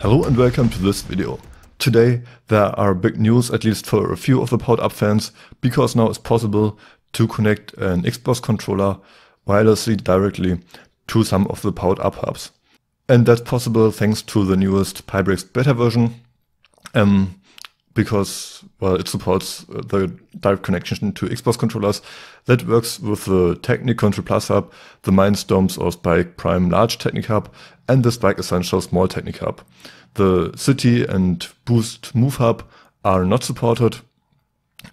Hello and welcome to this video. Today there are big news at least for a few of the Powered Up fans because now it's possible to connect an Xbox controller wirelessly directly to some of the Powered Up hubs. And that's possible thanks to the newest Pybricks beta version um, because well it supports the direct connection to Xbox controllers that works with the Technic Control Plus hub, the Mindstorms or Spike Prime large Technic hub and the Spike Essential small Technic hub. The City and Boost Move hub are not supported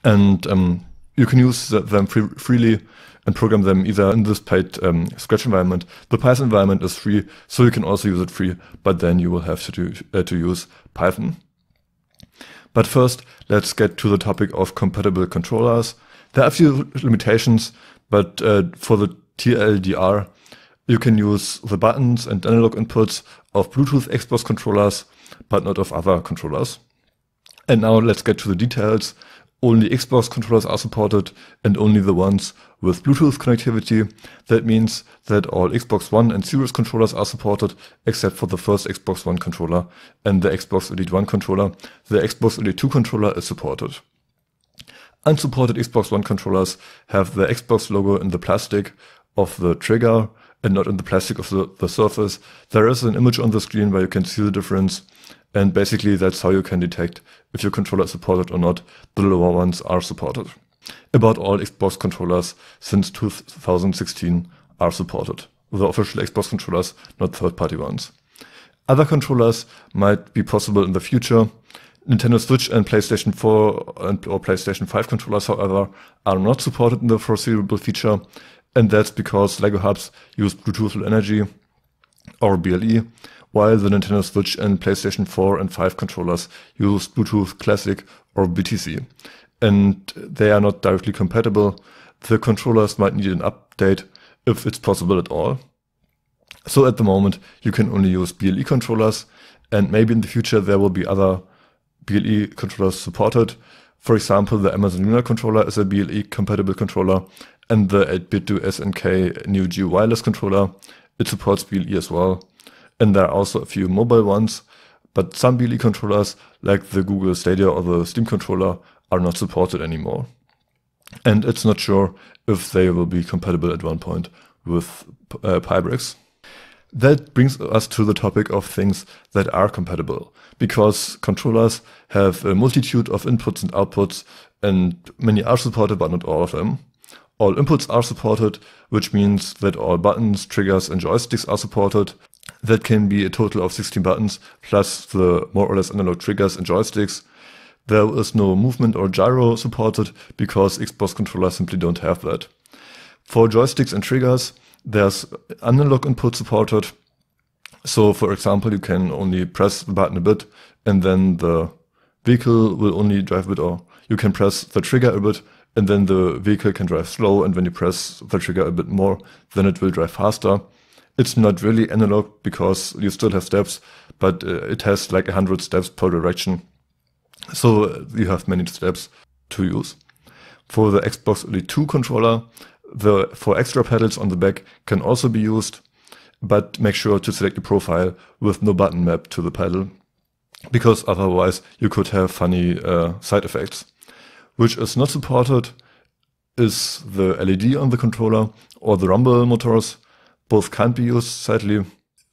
and um, you can use them free freely and program them either in this paid um, Scratch environment. The Python environment is free, so you can also use it free, but then you will have to, do, uh, to use Python. But first, let's get to the topic of compatible controllers. There are a few limitations, but uh, for the TLDR, you can use the buttons and analog inputs of Bluetooth Xbox controllers, but not of other controllers. And now let's get to the details. Only Xbox controllers are supported and only the ones with Bluetooth connectivity. That means that all Xbox One and Series controllers are supported except for the first Xbox One controller and the Xbox Elite 1 controller. The Xbox Elite 2 controller is supported. Unsupported Xbox One controllers have the Xbox logo in the plastic of the trigger and not in the plastic of the, the surface. There is an image on the screen where you can see the difference. And basically that's how you can detect if your controller is supported or not. The lower ones are supported. About all Xbox controllers since 2016 are supported. The official Xbox controllers, not third-party ones. Other controllers might be possible in the future. Nintendo Switch and PlayStation 4 and or PlayStation 5 controllers, however, are not supported in the foreseeable future and that's because LEGO hubs use Bluetooth Low Energy or BLE, while the Nintendo Switch and PlayStation 4 and 5 controllers use Bluetooth Classic or BTC. And they are not directly compatible. The controllers might need an update if it's possible at all. So at the moment, you can only use BLE controllers, and maybe in the future there will be other BLE controllers supported. For example, the Amazon Luna controller is a BLE compatible controller, and the 8BitDo SNK Neo Geo wireless controller. It supports BLE as well. And there are also a few mobile ones, but some BLE controllers, like the Google Stadia or the Steam controller, are not supported anymore. And it's not sure if they will be compatible at one point with uh, Pybricks. That brings us to the topic of things that are compatible, because controllers have a multitude of inputs and outputs, and many are supported, but not all of them. All inputs are supported, which means that all buttons, triggers and joysticks are supported. That can be a total of 16 buttons, plus the more or less analog triggers and joysticks. There is no movement or gyro supported, because Xbox controllers simply don't have that. For joysticks and triggers, there's analog input supported. So for example, you can only press the button a bit, and then the vehicle will only drive a bit, or you can press the trigger a bit, and then the vehicle can drive slow and when you press the trigger a bit more, then it will drive faster. It's not really analog because you still have steps, but uh, it has like 100 steps per direction. So you have many steps to use. For the Xbox Elite 2 controller, the four extra pedals on the back can also be used, but make sure to select a profile with no button map to the pedal, because otherwise you could have funny uh, side effects which is not supported is the LED on the controller or the rumble motors. Both can't be used, sadly.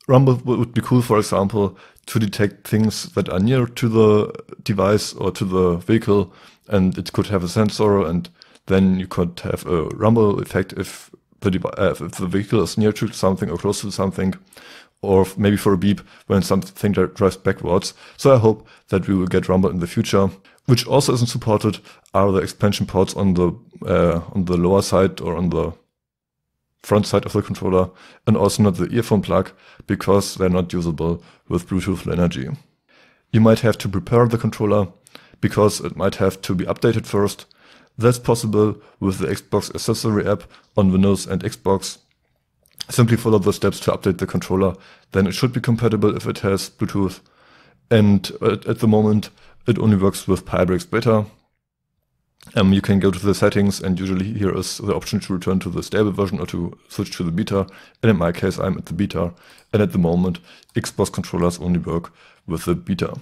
Rumble would be cool, for example, to detect things that are near to the device or to the vehicle, and it could have a sensor, and then you could have a rumble effect if the, uh, if the vehicle is near to something or close to something, or maybe for a beep when something drives backwards. So I hope that we will get rumble in the future which also isn't supported are the expansion ports on the uh, on the lower side or on the front side of the controller, and also not the earphone plug because they're not usable with Bluetooth Low Energy. You might have to prepare the controller because it might have to be updated first. That's possible with the Xbox Accessory app on Windows and Xbox. Simply follow the steps to update the controller, then it should be compatible if it has Bluetooth. And at, the moment, it only works with Pybricks Beta. Um, you can go to the settings and usually here is the option to return to the stable version or to switch to the beta. And in my case, I'm at the beta. And at the moment, Xbox controllers only work with the beta.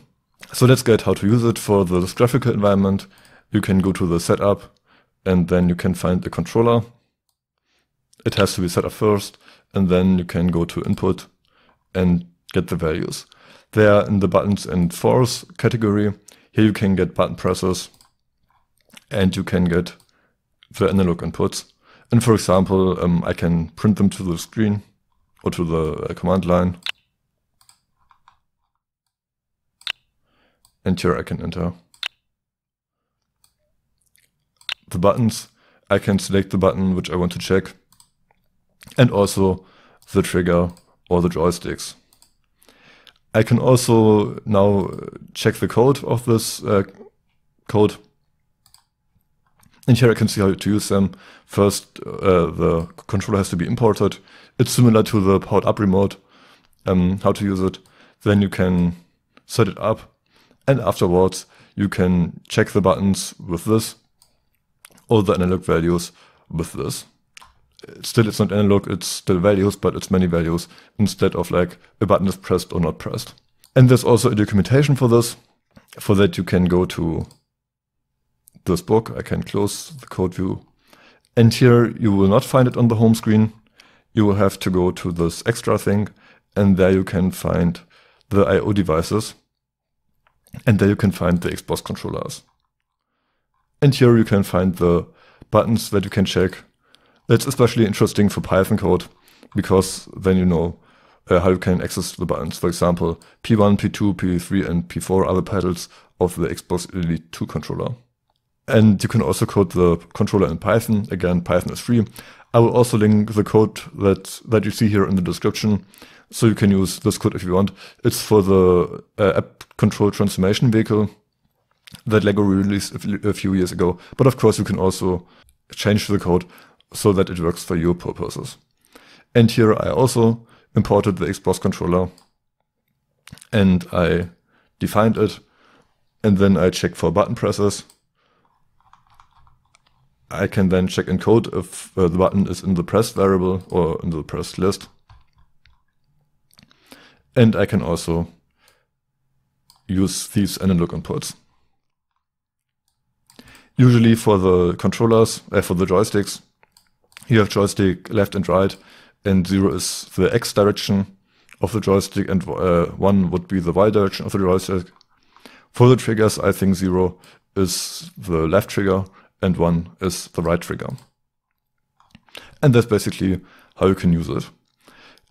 So let's get how to use it for the graphical environment. You can go to the setup and then you can find the controller. It has to be set up first and then you can go to input and get the values. They are in the buttons and force category. Here you can get button presses and you can get the analog inputs. And for example, um, I can print them to the screen or to the uh, command line. And here I can enter the buttons. I can select the button which I want to check and also the trigger or the joysticks. I can also now check the code of this uh, code. And here I can see how to use them. First, uh, the controller has to be imported. It's similar to the powered up remote, um, how to use it. Then you can set it up. And afterwards, you can check the buttons with this or the analog values with this still it's not analog, it's still values, but it's many values instead of like a button is pressed or not pressed. And there's also a documentation for this. For that you can go to this book. I can close the code view. And here you will not find it on the home screen. You will have to go to this extra thing and there you can find the IO devices. And there you can find the Xbox controllers. And here you can find the buttons that you can check it's especially interesting for Python code because then you know uh, how you can access the buttons. For example, P1, P2, P3, and P4 are the pedals of the Xbox Elite 2 controller. And you can also code the controller in Python. Again, Python is free. I will also link the code that, that you see here in the description. So you can use this code if you want. It's for the uh, app control transformation vehicle that Lego released a few years ago. But of course, you can also change the code so that it works for your purposes. And here I also imported the Xbox controller and I defined it and then I check for button presses. I can then check in code if uh, the button is in the pressed variable or in the pressed list. And I can also use these analog inputs. Usually for the controllers, uh, for the joysticks, you have joystick left and right, and zero is the X direction of the joystick, and uh, one would be the Y direction of the joystick. For the triggers, I think zero is the left trigger, and one is the right trigger. And that's basically how you can use it.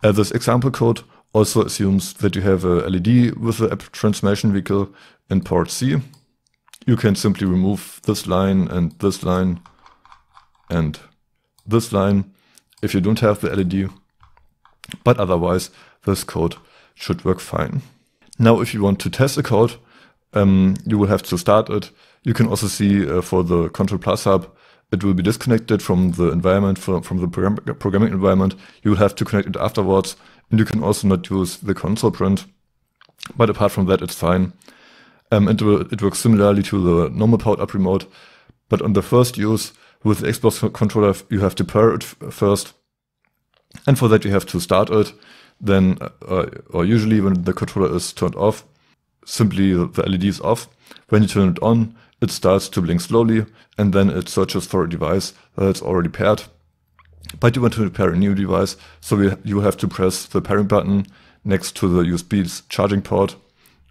Uh, this example code also assumes that you have a LED with the app transformation vehicle in port C. You can simply remove this line and this line and this line if you don't have the LED, but otherwise this code should work fine. Now if you want to test the code, um, you will have to start it. You can also see uh, for the Control Plus Hub, it will be disconnected from the environment, from, from the program, programming environment. You will have to connect it afterwards, and you can also not use the console print. But apart from that, it's fine. Um, and it works similarly to the normal powered up remote. But on the first use, with the Xbox controller, you have to pair it first. And for that, you have to start it. Then, uh, or usually when the controller is turned off, simply the LED is off. When you turn it on, it starts to blink slowly, and then it searches for a device that's already paired. But you want to pair a new device, so you have to press the pairing button next to the USB's charging port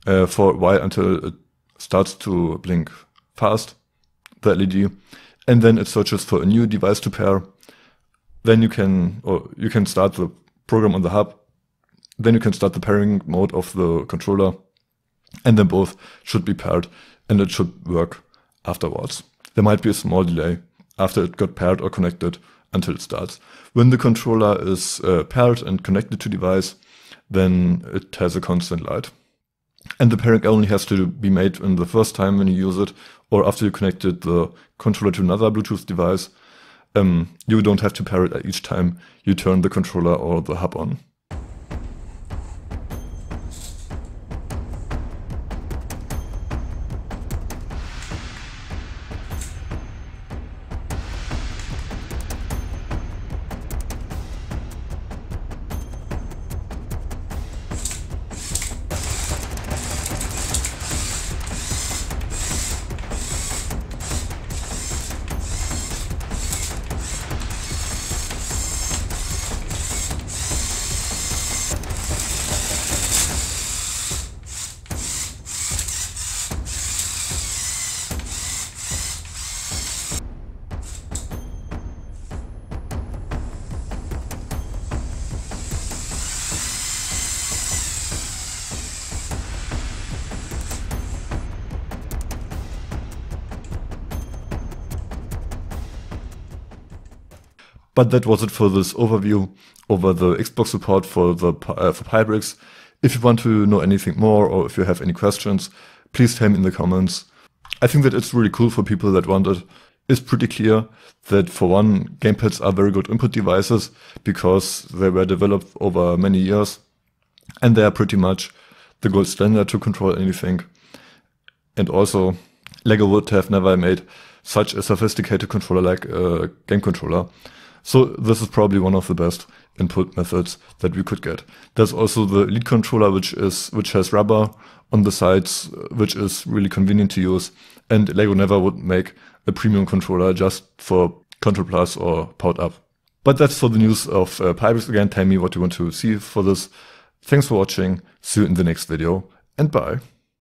uh, for a while until it starts to blink fast, the LED and then it searches for a new device to pair. Then you can, or you can start the program on the hub. Then you can start the pairing mode of the controller and then both should be paired and it should work afterwards. There might be a small delay after it got paired or connected until it starts. When the controller is uh, paired and connected to device, then it has a constant light. And the pairing only has to be made in the first time when you use it or after you connected the controller to another Bluetooth device. Um, you don't have to pair it each time you turn the controller or the hub on. But that was it for this overview over the Xbox support for the uh, for Pybricks. If you want to know anything more or if you have any questions, please tell me in the comments. I think that it's really cool for people that want it. It's pretty clear that for one, gamepads are very good input devices because they were developed over many years and they are pretty much the gold standard to control anything. And also, LEGO would have never made such a sophisticated controller like a game controller. So this is probably one of the best input methods that we could get. There's also the Elite controller, which is which has rubber on the sides, which is really convenient to use. And Lego never would make a premium controller just for Control Plus or Powered Up. But that's for the news of uh, again. Tell me what you want to see for this. Thanks for watching. See you in the next video and bye.